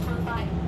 lunch time.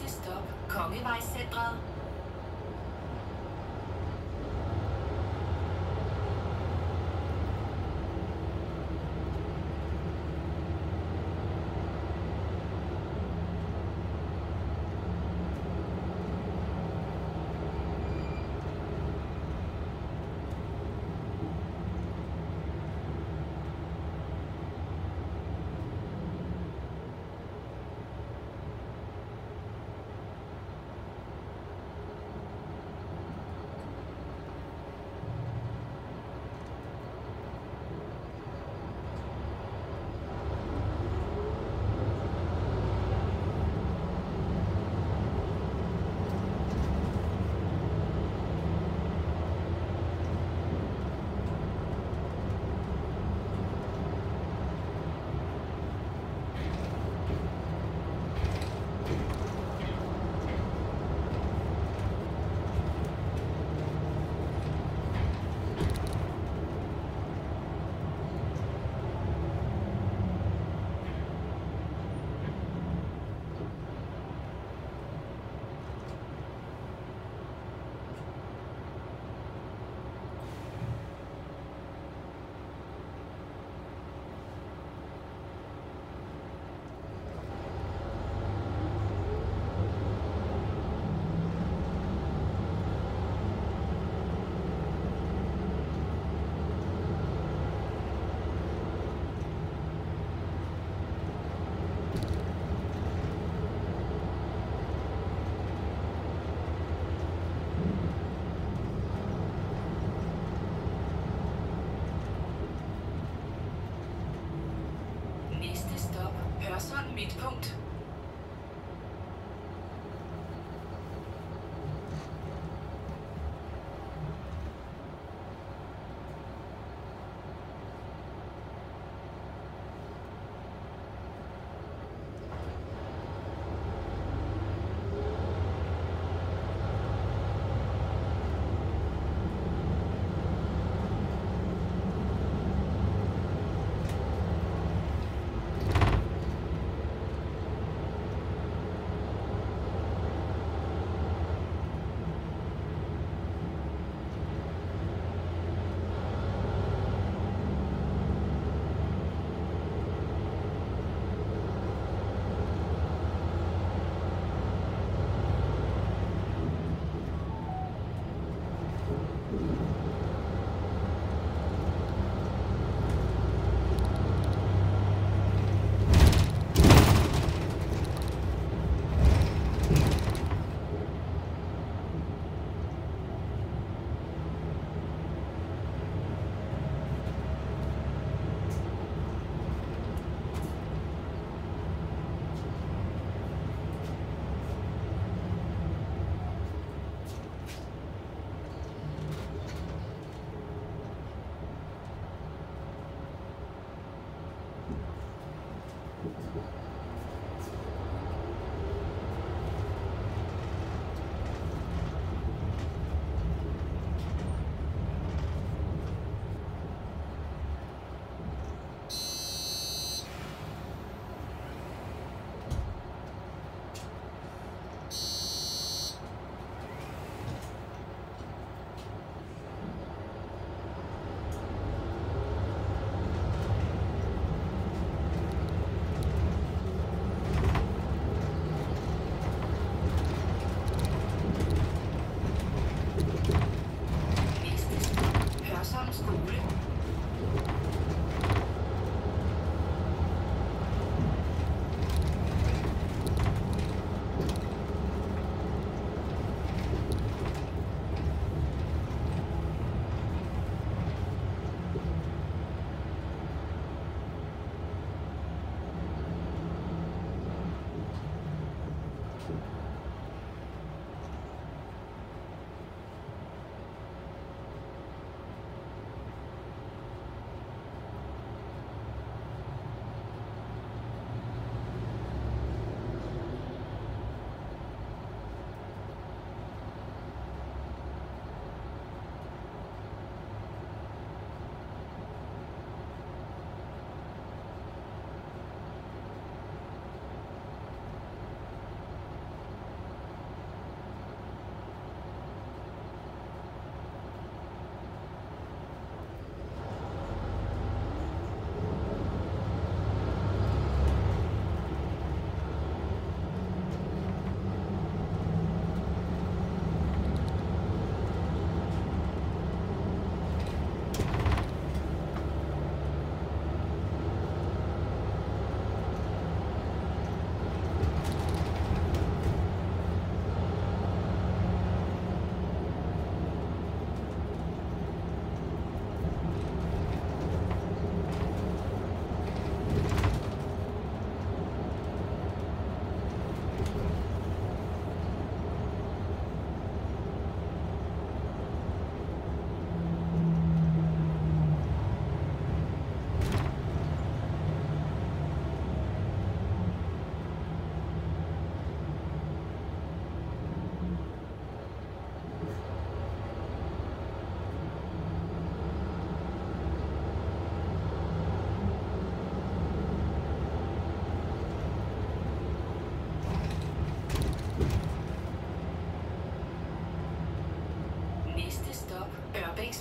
Næste stop, Kongevejscentret. Straßmann Mietpunkt.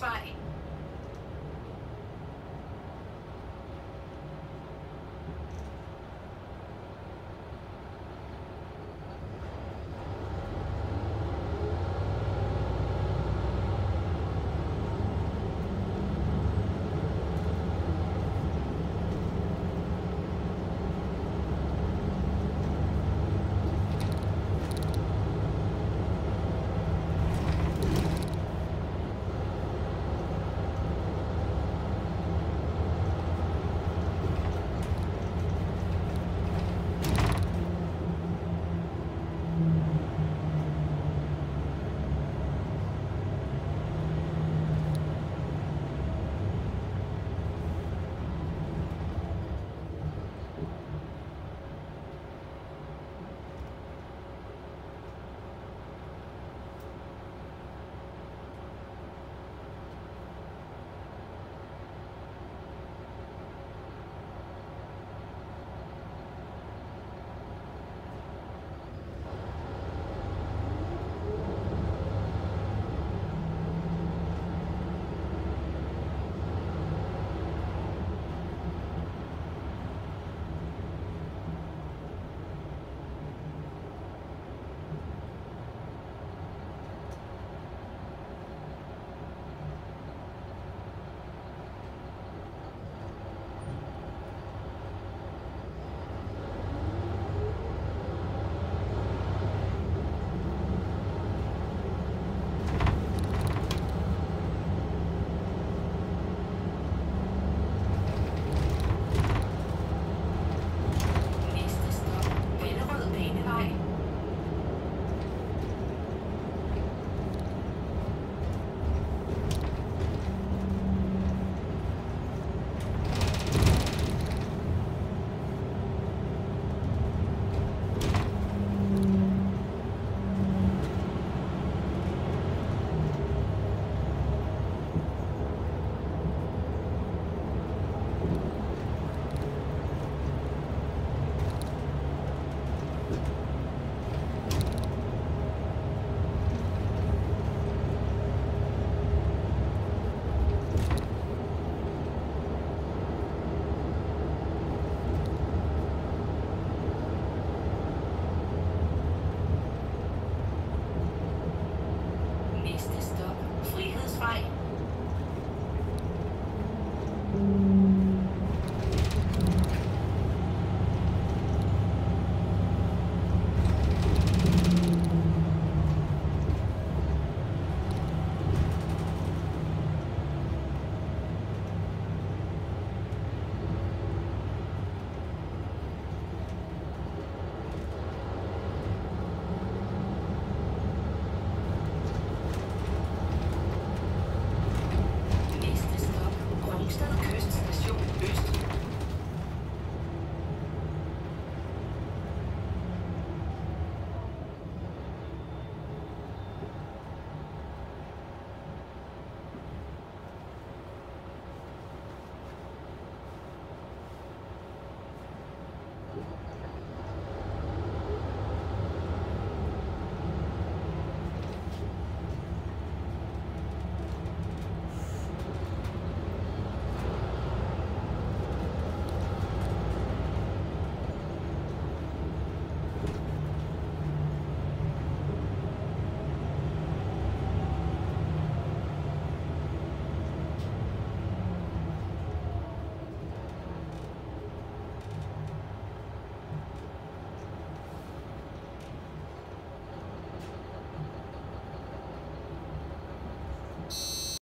satisfying.